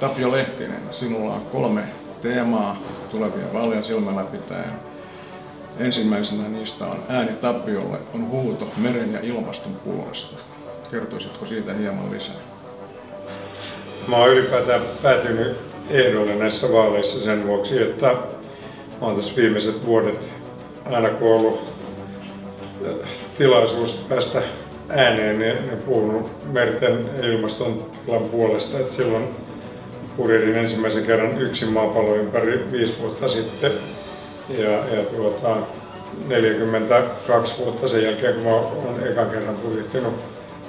Tapio Lehtinen, sinulla on kolme teemaa tulevia vaaleja silmällä pitäen. Ensimmäisenä niistä on ääni Tapiolle, on huuto meren ja ilmaston puolesta. Kertoisitko siitä hieman lisää? Mä oon ylipäätään päätynyt ehdolle näissä vaaleissa sen vuoksi, että mä oon tässä viimeiset vuodet aina kun ollut äh, tilaisuus päästä ääneen, niin, niin puhunut merten ja ilmaston tilan puolesta. Et silloin purjehdin ensimmäisen kerran yksin maapallo ympäri viisi vuotta sitten. Ja, ja tuota, 42 vuotta sen jälkeen, kun olen ekan kerran purjehtinut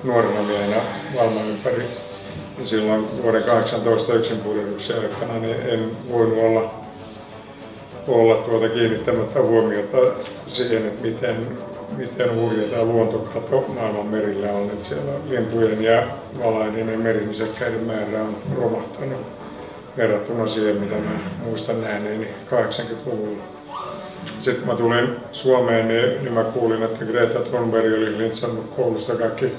nuorena miehenä maailman ympäri, niin silloin vuoden 18 yksinpurjehduksen aikana niin en voinut olla, olla tuota kiinnittämättä huomiota siihen, että miten miten hurja tämä luontokato maailman merillä on. Että siellä lintujen ja valaiden ja merinisäkkäiden määrä on romahtanut verrattuna siihen, mitä mä muistan nähneeni 80-luvulla. Sitten kun mä tulin Suomeen, niin, niin mä kuulin, että Greta Thunberg oli lintsannut koulusta kaikki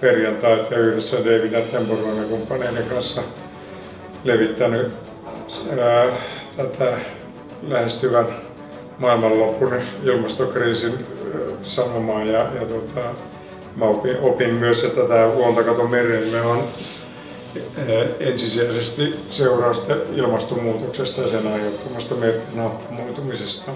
perjantait ja yhdessä David Attenborough ja kumppaneiden kanssa levittänyt ää, tätä lähestyvän maailmanlopun ilmastokriisin sanomaan ja, ja tota, mä opin, opin myös, että tämä luontokato merelle on ensisijaisesti seurausta ilmastonmuutoksesta ja sen aiheuttamasta merten happamoitumisesta.